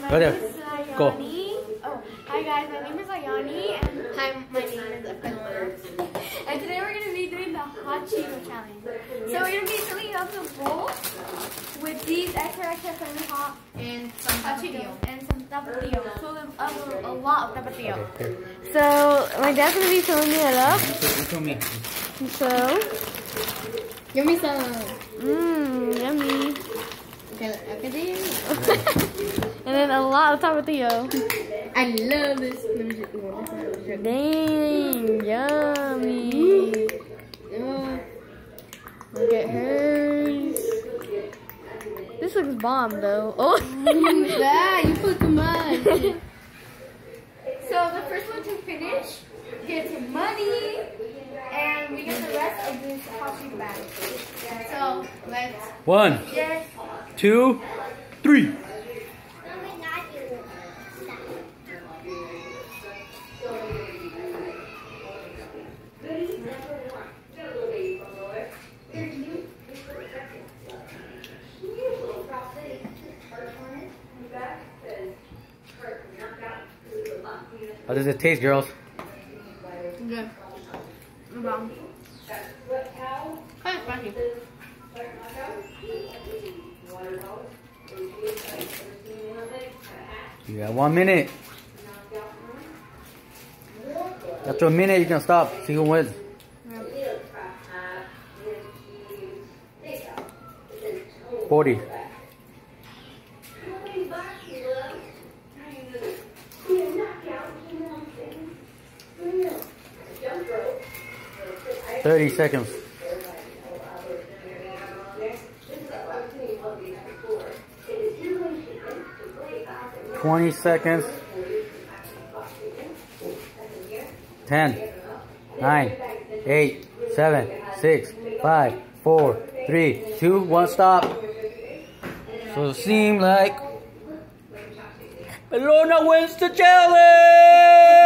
My Go there. name is Ayani. Go. Oh, hi guys. My name is Ayani, and hi, my name is Akala. And today we're gonna be doing the hot Cheeto challenge. So we're gonna be filling up the bowl with these extra extra semi hot And some hot Cheetos and some tapatio. Fill them up with a lot of tapatio. Okay. So my dad's gonna be filling it up. You show me. So, Give me some. mmm, yummy. Okay, okay, there. A lot of tapatio. I love this. Let me just do one. Dang, yummy. Oh, Look at hers. This looks bomb though. Oh. that you put too much. so the first one to finish gets money, and we get the rest of this coffee Cheeto bag. So let's One, get. two, three. How does it taste, girls? Good. Bomb. Kind of. You got one minute. After a minute, you can stop. See who wins. Forty. Thirty seconds. Twenty seconds. Ten, nine, eight, seven, six, five, four, three, two, one. Stop. So it seems like Bellona wins the challenge.